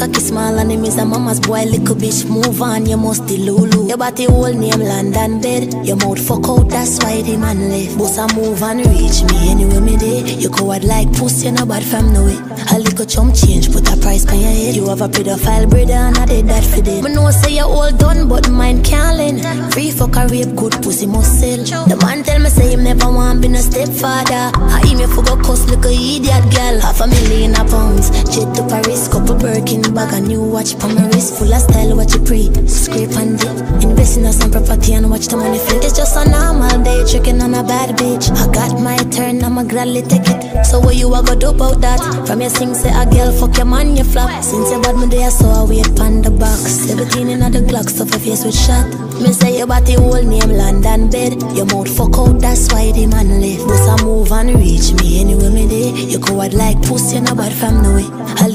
Cocky small and him is a mama's boy, little bitch. Move on, you must be Lulu. Your body whole name London bed. Your mouth fuck out, that's why the man left. Boss a move and reach me anywhere me day. You coward like pussy, you no bad from no way. A little chum change, put a price on your head. You have a pedophile brother and I did that for them. Me know say you all done, but mine can't lend. Free fuck a rape, good pussy must sell. The man tell me say him never want be no stepfather. I him for go cuss like a idiot girl. Half a million pounds, Bag, a new watch for my wrist, full of style. Watch it pre, scrape and dip. Invest in some property and watch the money flip. It's just a normal day, tricking on a bad bitch. I got my turn, I'ma gladly take it. So what you a go do about that? From your sing say a girl fuck your man, you flop. Since you bad me there, so I wait pan the box. 17 in the Glock, stuff a face with shot. Me say your body whole name London bed. Your mouth fuck out, that's why the man left. Boss a move and reach me anywhere me day. You coward like pussy, you no bad from no way. Change.